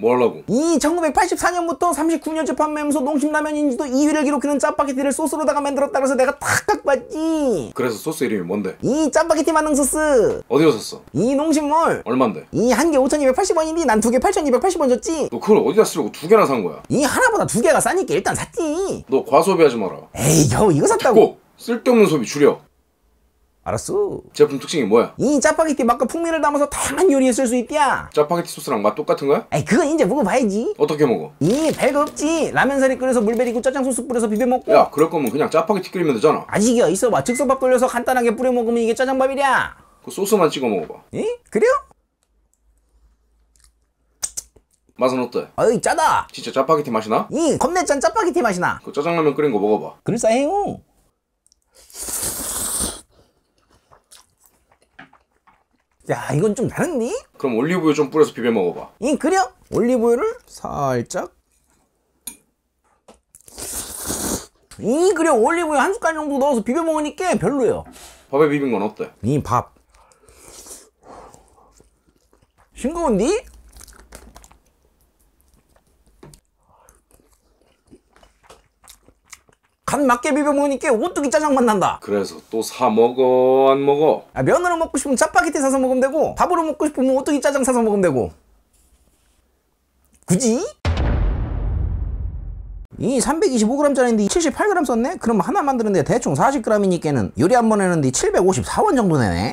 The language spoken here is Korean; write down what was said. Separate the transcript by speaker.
Speaker 1: 뭐 하려고?
Speaker 2: 이 1984년부터 39년째 판매하면서 농심라면인지도 2위를 기록하는 짜파게티를 소스로다가 만들었다 그래서 내가 탁 왔지
Speaker 1: 그래서 소스 이름이 뭔데?
Speaker 2: 이 짜파게티 만능 소스
Speaker 1: 어디서 샀어?
Speaker 2: 이 농심몰
Speaker 1: 얼만데?
Speaker 2: 이 한 개 5,280원이니 난 두 개 8,280원 줬지
Speaker 1: 너 그걸 어디다 쓰려고 두 개나 산 거야?
Speaker 2: 이 하나보다 두 개가 싸니까 일단 샀지
Speaker 1: 너 과소비하지 마라.
Speaker 2: 에이 겨우 이거 샀다고
Speaker 1: 꼭 쓸데없는 소비 줄여.
Speaker 2: 알았어
Speaker 1: 제품 특징이 뭐야?
Speaker 2: 이 짜파게티 맛과 풍미를 담아서 다양한 요리에 쓸 수 있디야
Speaker 1: 짜파게티 소스랑 맛 똑같은 거야?
Speaker 2: 에이 그건 이제 먹어봐야지
Speaker 1: 어떻게 먹어?
Speaker 2: 이 별거 없지 라면 사리 끓여서 물 베리고 짜장 소스 뿌려서 비벼 먹고
Speaker 1: 야, 그럴 거면 그냥 짜파게티 끓이면 되잖아.
Speaker 2: 아직이야 있어봐 즉석밥 돌려서 간단하게 뿌려 먹으면 이게 짜장밥이랴
Speaker 1: 그 소스만 찍어 먹어봐.
Speaker 2: 에? 그래요?
Speaker 1: 맛은 어때?
Speaker 2: 어이 짜다
Speaker 1: 진짜 짜파게티 맛이 나?
Speaker 2: 이 겁내 짠 짜파게티 맛이 나
Speaker 1: 그 짜장라면 끓인 거 먹어봐.
Speaker 2: 그럴싸해요 야 이건 좀 다른데?
Speaker 1: 그럼 올리브유 좀 뿌려서 비벼 먹어봐.
Speaker 2: 이 그려? 올리브유를 살짝 이 그려 올리브유 한 숟갈 정도 넣어서 비벼 먹으니까 별로예요
Speaker 1: 밥에 비빈 건 어때?
Speaker 2: 이 밥 싱거운디? 간 맞게 비벼 먹으니까 오뚜기 짜장 맛 난다
Speaker 1: 그래서 또 사 먹어 안 먹어?
Speaker 2: 아, 면으로 먹고 싶으면 짜파게티 사서 먹으면 되고 밥으로 먹고 싶으면 오뚜기 짜장 사서 먹으면 되고 굳이? 이 325g짜리인데 78g 썼네? 그럼 하나 만드는데 대충 40g이니까는 요리 한 번 했는데 754원 정도 내네?